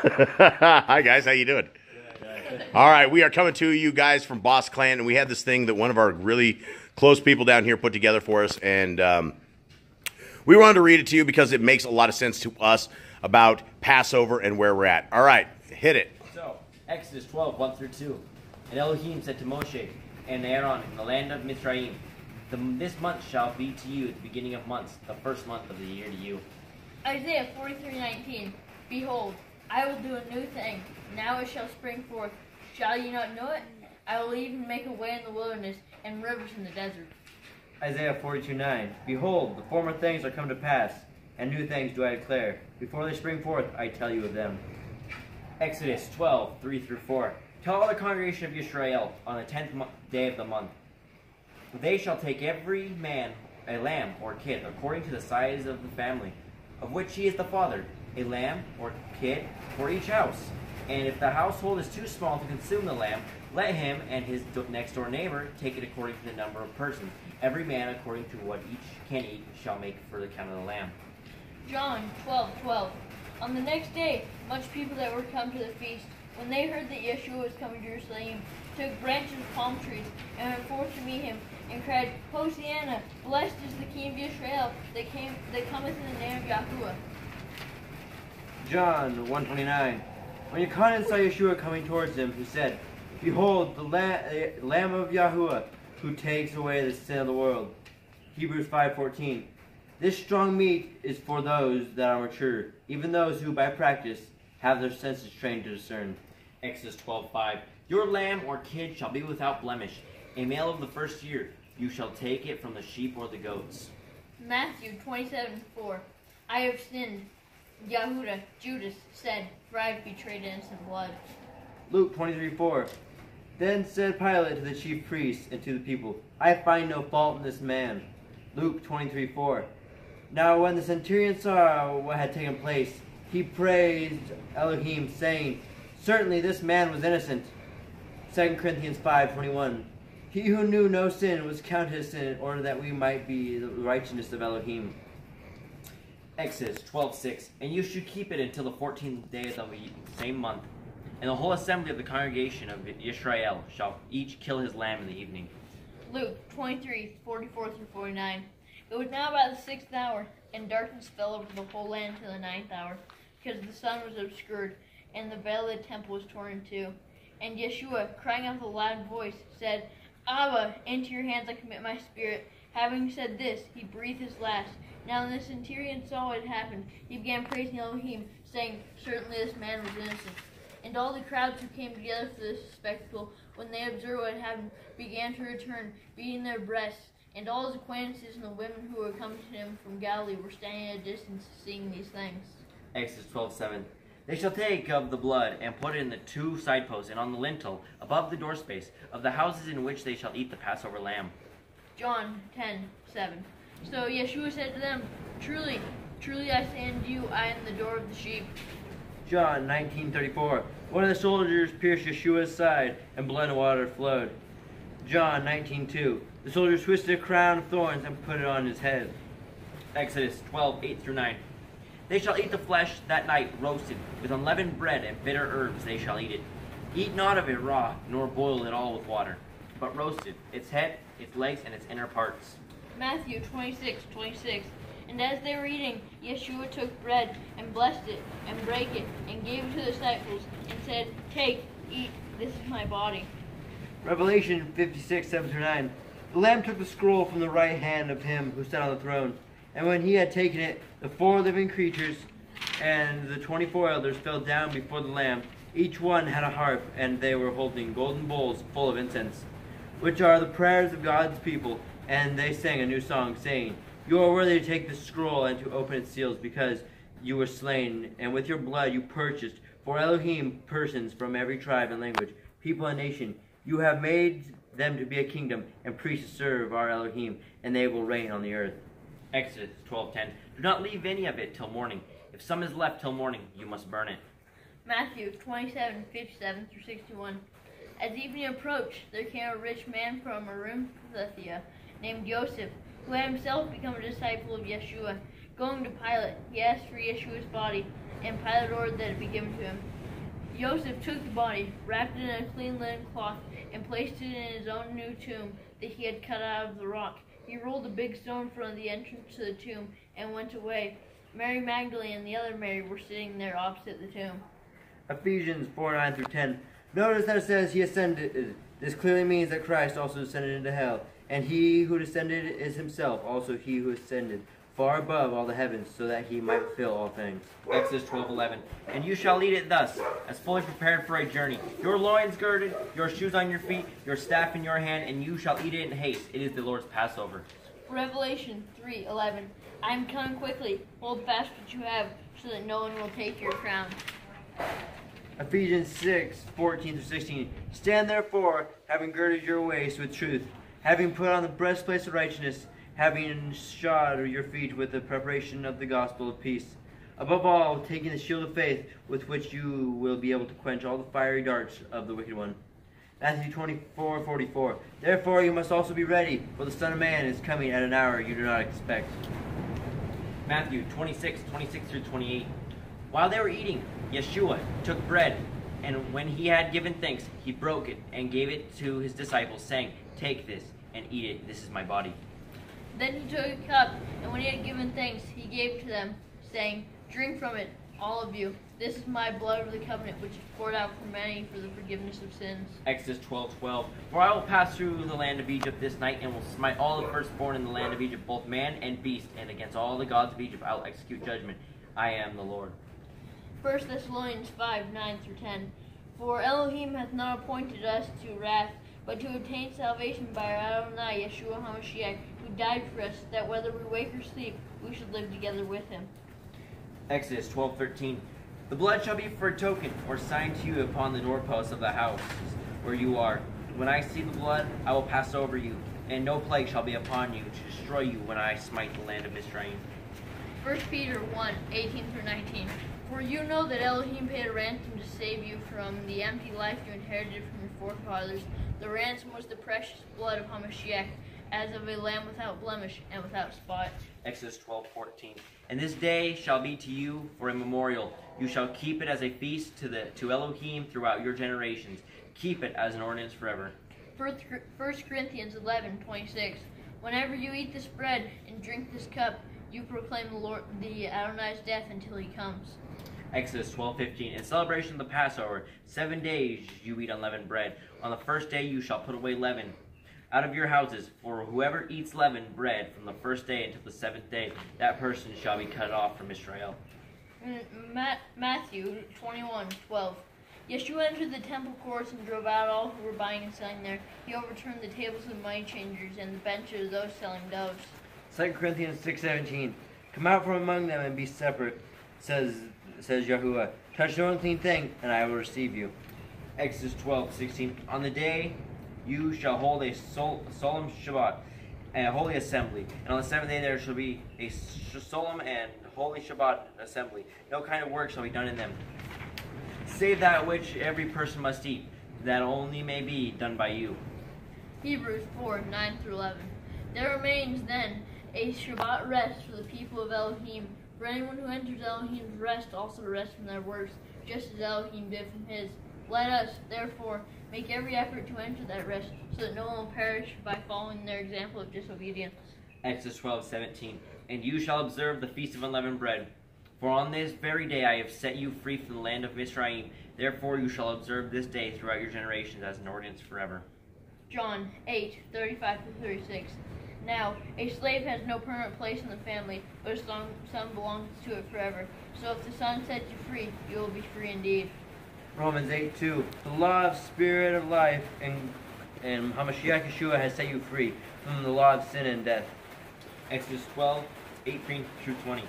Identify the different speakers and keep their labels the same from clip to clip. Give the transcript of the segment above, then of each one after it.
Speaker 1: Hi guys, how you doing? All right, we are coming to you guys from Boss Clan, and we had this thing that one of our really close people down here put together for us, and um, we wanted to read it to you because it makes a lot of sense to us about Passover and where we're at. All right, hit it.
Speaker 2: So, Exodus 12, 1 through 2. And Elohim said to Moshe and Aaron in the land of Mizraim, the, This month shall be to you the beginning of months, the first month of the year to you.
Speaker 3: Isaiah 43:19 Behold, I will do a new thing. Now it shall spring forth. Shall you not know it? I will even make a way in the wilderness and rivers in the desert.
Speaker 2: Isaiah 42, 9. Behold, the former things are come to pass, and new things do I declare. Before they spring forth, I tell you of them. Exodus 12, 3 through 4. Tell all the congregation of Israel on the tenth day of the month. They shall take every man a lamb or kid, according to the size of the family, of which he is the father, a lamb or kid for each house. And if the household is too small to consume the lamb, let him and his next door neighbor take it according to the number of persons. Every man according to what each can eat shall make for the count of the lamb.
Speaker 3: John 12:12 On the next day, much people that were come to the feast, when they heard that Yeshua was coming to Jerusalem, took branches of palm trees and went forth to meet him, and cried, Hosanna! Blessed is the King of Israel that came that cometh in the name of Yahuwah.
Speaker 2: John 129. When Yochanan saw Yeshua coming towards him, he said, Behold, the Lamb, eh, Lamb of Yahuwah, who takes away the sin of the world. Hebrews 5.14. This strong meat is for those that are mature, even those who by practice have their senses trained to discern. Exodus 12.5. Your lamb or kid shall be without blemish. A male of the first year. You shall take it from the sheep or the goats.
Speaker 3: Matthew 27:4 I have sinned. Yahudah, Judas, said, For I have betrayed innocent blood.
Speaker 2: Luke 23 4. Then said Pilate to the chief priests and to the people, I find no fault in this man. Luke 23 4. Now when the centurion saw what had taken place, he praised Elohim, saying, Certainly this man was innocent. 2 Corinthians five twenty one. He who knew no sin was counted as sin in order that we might be the righteousness of Elohim. Exodus 12:6 And you should keep it until the fourteenth day of the same month. And the whole assembly of the congregation of Israel shall each kill his lamb in the evening.
Speaker 3: Luke 23, 44 through 49. It was now about the sixth hour, and darkness fell over the whole land till the ninth hour, because the sun was obscured, and the veil of the temple was torn in two. And Yeshua, crying out with a loud voice, said, Abba, into your hands I commit my spirit. Having said this, he breathed his last. Now when the centurion saw what had happened, he began praising Elohim, saying, Certainly this man was innocent. And all the crowds who came together for this spectacle, when they observed what had happened, began to return, beating their breasts. And all his acquaintances and the women who were coming to him from Galilee were standing at a distance seeing these things.
Speaker 2: Exodus 12:7. They shall take of the blood and put it in the two side posts and on the lintel above the door space of the houses in which they shall eat the Passover lamb.
Speaker 3: John 10, 7. So Yeshua said to them, Truly, truly I say unto you, I am the door of the sheep.
Speaker 2: John 19:34. One of the soldiers pierced Yeshua's side, and blood and water flowed. John 19:2. The soldiers twisted a crown of thorns and put it on his head. Exodus 12:8 through 9. They shall eat the flesh that night roasted, with unleavened bread and bitter herbs they shall eat it. Eat not of it raw, nor boil it all with water, but roasted, its head, its legs, and its inner parts.
Speaker 3: Matthew 26, 26. And as they were eating, Yeshua took bread and blessed it and brake it and gave it to the disciples and said, Take, eat, this is my body.
Speaker 2: Revelation 56, 7 through 9. The Lamb took the scroll from the right hand of him who sat on the throne. And when he had taken it, the four living creatures and the 24 elders fell down before the Lamb. Each one had a harp, and they were holding golden bowls full of incense, which are the prayers of God's people. And they sang a new song, saying, You are worthy to take the scroll and to open its seals, because you were slain, and with your blood you purchased for Elohim persons from every tribe and language, people and nation. You have made them to be a kingdom and priests to serve our Elohim, and they will reign on the earth. Exodus 12:10. Do not leave any of it till morning. If some is left till morning, you must burn it.
Speaker 3: Matthew 27, 57 through 61. As evening approached, there came a rich man from Arimathea named Joseph, who had himself become a disciple of Yeshua. Going to Pilate, he asked for Yeshua's body, and Pilate ordered that it be given to him. Joseph took the body, wrapped it in a clean linen cloth, and placed it in his own new tomb that he had cut out of the rock. He rolled a big stone in front of the entrance to the tomb and went away. Mary Magdalene and the other Mary were sitting there opposite the tomb.
Speaker 2: Ephesians 4 9 through 10. Notice that it says he ascended. This clearly means that Christ also descended into hell. And he who descended is himself also he who ascended far above all the heavens, so that he might fill all things.
Speaker 4: Exodus 12:11. And you shall eat it thus, as fully prepared for a journey. Your loins girded, your shoes on your feet, your staff in your hand, and you shall eat it in haste. It is the Lord's Passover.
Speaker 3: Revelation 3:11. I am coming quickly. Hold fast what you have, so that no one will take your crown.
Speaker 2: Ephesians 6 14 through 16. Stand therefore, having girded your waist with truth, having put on the breastplate of righteousness, having shod your feet with the preparation of the gospel of peace. Above all, taking the shield of faith, with which you will be able to quench all the fiery darts of the wicked one. Matthew 24 44. Therefore, you must also be ready, for the Son of Man is coming at an hour you do not expect.
Speaker 4: Matthew 26, 26 through 28. While they were eating, Yeshua took bread, and when he had given thanks, he broke it and gave it to his disciples, saying, Take this and eat it. This is my body.
Speaker 3: Then he took a cup, and when he had given thanks, he gave to them, saying, Drink from it, all of you. This is my blood of the covenant, which is poured out for many for the forgiveness of sins.
Speaker 4: Exodus 12, 12. For I will pass through the land of Egypt this night, and will smite all the firstborn in the land of Egypt, both man and beast, and against all the gods of Egypt I will execute judgment. I am the Lord.
Speaker 3: 1 Thessalonians 5 9 through 10. For Elohim hath not appointed us to wrath, but to obtain salvation by our Adonai Yeshua HaMashiach, who died for us, that whether we wake or sleep, we should live together with him.
Speaker 4: Exodus 12:13. The blood shall be for a token or sign to you upon the doorposts of the house where you are. When I see the blood, I will pass over you, and no plague shall be upon you to destroy you when I smite the land of Mizraim.
Speaker 3: 1 Peter 1 18 through 19. For you know that Elohim paid a ransom to save you from the empty life you inherited from your forefathers. The ransom was the precious blood of Hamashiach, as of a lamb without blemish and without spot.
Speaker 4: Exodus 12, 14. And this day shall be to you for a memorial. You shall keep it as a feast to the to Elohim throughout your generations. Keep it as an ordinance forever.
Speaker 3: 1 Corinthians 11 26. Whenever you eat this bread and drink this cup, you proclaim the Lord the Adonai's death until he comes.
Speaker 4: Exodus 12, 15. In celebration of the Passover, seven days you eat unleavened bread. On the first day you shall put away leaven out of your houses, for whoever eats leavened bread from the first day until the seventh day, that person shall be cut off from Israel.
Speaker 3: Matthew 21 12. Yeshua entered the temple courts and drove out all who were buying and selling there. He overturned the tables of money changers and the benches of those selling doves.
Speaker 2: 2 Corinthians 6:17. Come out from among them and be separate, says says Yahuwah. Touch no unclean thing, and I will receive you.
Speaker 4: Exodus 12, 16. On the day you shall hold a sol- solemn Shabbat, a holy assembly. And on the seventh day there shall be a solemn and holy Shabbat assembly. No kind of work shall be done in them, save that which every person must eat, that only may be done by you.
Speaker 3: Hebrews 4 9 through 11. There remains then a Shabbat rest for the people of Elohim. For anyone who enters Elohim's rest also rests from their works, just as Elohim did from his. Let us, therefore, make every effort to enter that rest, so that no one will perish by following their example of disobedience.
Speaker 4: Exodus 12, 17. And you shall observe the feast of unleavened bread. For on this very day I have set you free from the land of Mizraim. Therefore you shall observe this day throughout your generations as an ordinance forever.
Speaker 3: John 8, 35 36. Now, a slave has no permanent place in the family, but a son, son belongs to it forever. So if the Son sets you free, you will be free indeed.
Speaker 2: Romans 8 2. The law of spirit of life and, and Hamashiach Yeshua has set you free from the law of sin and death.
Speaker 4: Exodus 12, 18 through 20.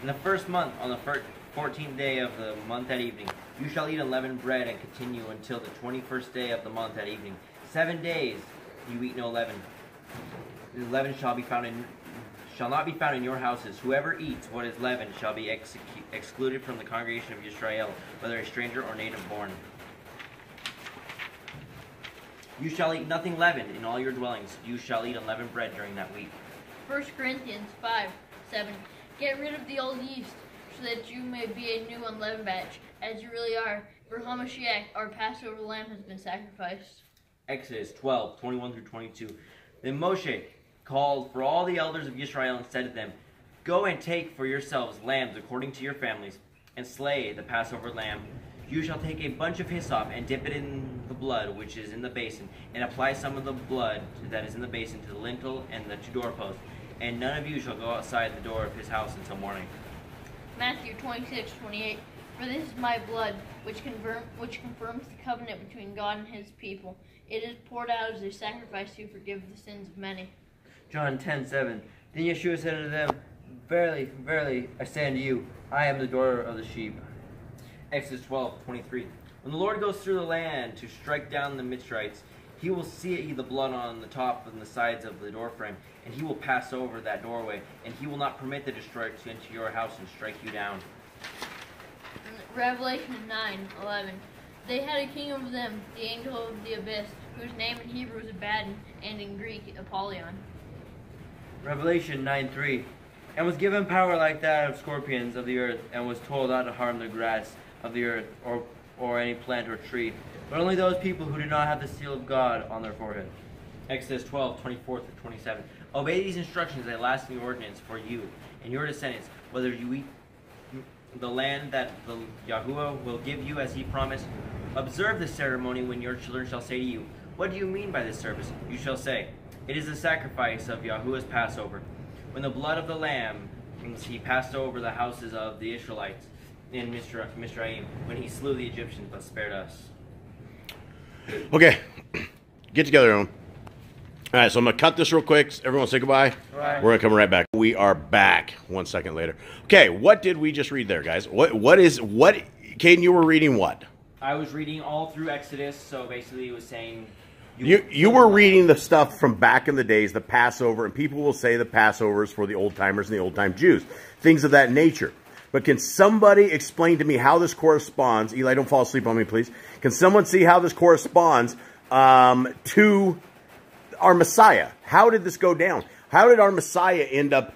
Speaker 4: In the first month, on the fir- 14th day of the month at evening, you shall eat unleavened bread and continue until the 21st day of the month at evening. Seven days you eat no leaven. The leaven shall be found in shall not be found in your houses. Whoever eats what is leavened shall be execu- excluded from the congregation of Israel, whether a stranger or native born. You shall eat nothing leavened in all your dwellings. You shall eat unleavened bread during that week.
Speaker 3: 1 Corinthians 5 7. Get rid of the old yeast, so that you may be a new unleavened batch, as you really are. For Hamashiach, our Passover lamb, has been sacrificed.
Speaker 4: Exodus 12, 21 through 22. Then Moshe called for all the elders of Israel and said to them, Go and take for yourselves lambs according to your families, and slay the Passover lamb. You shall take a bunch of hyssop and dip it in the blood which is in the basin, and apply some of the blood that is in the basin to the lintel and the two doorposts. And none of you shall go outside the door of his house until morning.
Speaker 3: Matthew 26, 28. For this is my blood, which, confirm, which confirms the covenant between God and his people. It is poured out as a sacrifice to forgive the sins of many.
Speaker 2: John 10 7. Then Yeshua said unto them, Verily, verily, I say unto you, I am the door of the sheep.
Speaker 4: Exodus 12, 23. When the Lord goes through the land to strike down the Mitzrites, he will see the blood on the top and the sides of the doorframe, and he will pass over that doorway, and he will not permit the destroyer to enter your house and strike you down.
Speaker 3: Revelation 9, 11. They had a king over them, the angel of the abyss, whose name in Hebrew is Abaddon, and in Greek Apollyon.
Speaker 2: Revelation 9 3. And was given power like that of scorpions of the earth, and was told not to harm the grass of the earth, or, or any plant or tree, but only those people who do not have the seal of God on their forehead.
Speaker 4: Exodus 12, 24 through 27. Obey these instructions a lasting ordinance for you and your descendants, whether you eat the land that the Yahuwah will give you as he promised. Observe this ceremony when your children shall say to you, What do you mean by this service? You shall say, It is the sacrifice of Yahuwah's Passover. When the blood of the lamb he passed over the houses of the Israelites in Mizra- Mizraim, when he slew the Egyptians but spared us.
Speaker 1: Okay, get together, everyone. All right, so I'm gonna cut this real quick. Everyone, say goodbye.
Speaker 2: Right.
Speaker 1: We're gonna come right back. We are back. One second later. Okay, what did we just read there, guys? What what is what? Caden, you were reading what?
Speaker 4: I was reading all through Exodus, so basically it was saying
Speaker 1: You you were reading the stuff from back in the days, the Passover, and people will say the Passover is for the old timers and the old time Jews, things of that nature. But can somebody explain to me how this corresponds? Eli, don't fall asleep on me, please. Can someone see how this corresponds um, to our Messiah? How did this go down? How did our Messiah end up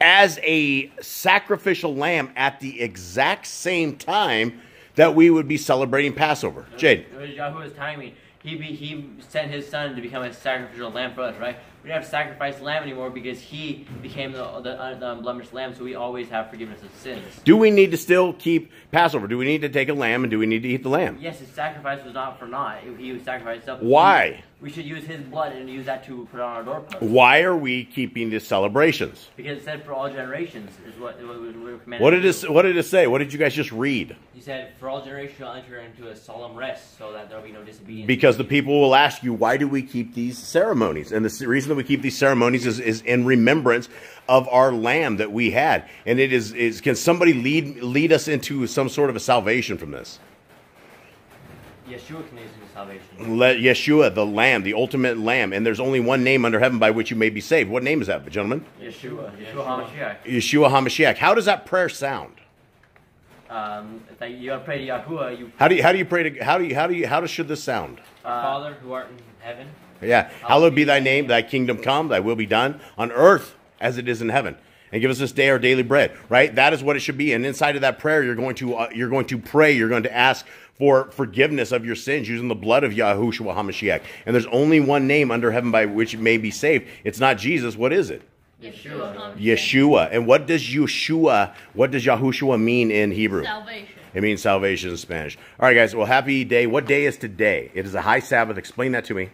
Speaker 1: as a sacrificial lamb at the exact same time that we would be celebrating Passover? Jade.
Speaker 5: It was timing. He be, he sent his son to become a sacrificial lamb for us, right? We don't have to sacrifice lamb anymore because he became the, the, uh, the unblemished lamb, so we always have forgiveness of sins.
Speaker 1: Do we need to still keep Passover? Do we need to take a lamb and do we need to eat the lamb?
Speaker 5: Yes, his sacrifice was not for naught. He sacrificed himself.
Speaker 1: Why?
Speaker 5: We should use his blood and use that to put on our doorpost.
Speaker 1: Why are we keeping these celebrations?
Speaker 5: Because it said for all generations is what, what we were commanded
Speaker 1: What did it
Speaker 5: do.
Speaker 1: What did it say? What did you guys just read?
Speaker 5: He said, for all generations shall enter into a solemn rest so that there will be no disobedience.
Speaker 1: Because the people will ask you, why do we keep these ceremonies? And the reason that we keep these ceremonies is, is in remembrance of our lamb that we had. And it is, is can somebody lead lead us into some sort of a salvation from this?
Speaker 5: Yeshua can lead us salvation.
Speaker 1: Let Yeshua, the lamb, the ultimate lamb, and there's only one name under heaven by which you may be saved. What name is that, gentlemen?
Speaker 5: Yeshua. Yeshua HaMashiach.
Speaker 1: Yeshua HaMashiach. How does that prayer sound?
Speaker 5: Um, it's like you gotta pray to Yahuwah. You,
Speaker 1: How do you how do you pray to how do you how do you how does should this sound?
Speaker 5: uh,
Speaker 4: Father who art in heaven.
Speaker 1: Yeah. Hallowed be thy name, thy kingdom come, thy will be done on earth as it is in heaven. And give us this day our daily bread, right? That is what it should be. And inside of that prayer, you're going to uh, you're going to pray, you're going to ask for forgiveness of your sins using the blood of Yahushua HaMashiach. And there's only one name under heaven by which you may be saved. It's not Jesus. What is it?
Speaker 3: Yeshua.
Speaker 1: Yeshua. And what does Yeshua, what does Yahushua mean in Hebrew?
Speaker 3: Salvation.
Speaker 1: It means salvation in Spanish. All right, guys. Well, happy day. What day is today? It is a high Sabbath. Explain that to me.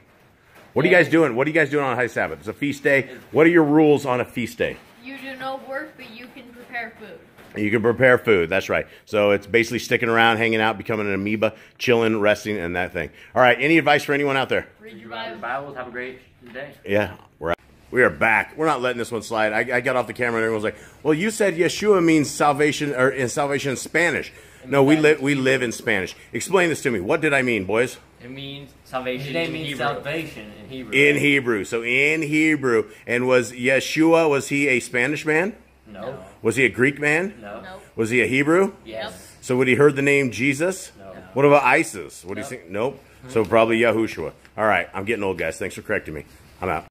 Speaker 1: What are you guys doing? What are you guys doing on a high Sabbath? It's a feast day. What are your rules on a feast day?
Speaker 3: You do no work, but you can prepare food.
Speaker 1: You can prepare food. That's right. So it's basically sticking around, hanging out, becoming an amoeba, chilling, resting, and that thing. All right. Any advice for anyone out there?
Speaker 3: Read your Bible.
Speaker 5: Bibles. Have a great day.
Speaker 1: Yeah, we're out. we are back. We're not letting this one slide. I, I got off the camera and everyone was like, "Well, you said Yeshua means salvation or in salvation in Spanish." No, we live we live in Spanish. Explain this to me. What did I mean, boys?
Speaker 5: It means salvation.
Speaker 4: His name
Speaker 5: in
Speaker 4: means
Speaker 5: Hebrew.
Speaker 4: salvation in Hebrew.
Speaker 1: In Hebrew. So in Hebrew. And was Yeshua, was he a Spanish man?
Speaker 5: No.
Speaker 1: Was he a Greek man?
Speaker 5: No.
Speaker 3: No.
Speaker 1: Was he a Hebrew?
Speaker 5: Yes.
Speaker 1: So would he heard the name Jesus?
Speaker 5: No.
Speaker 1: What about ISIS? What do you think? Nope. So probably Yahushua. All right, I'm getting old, guys. Thanks for correcting me. I'm out.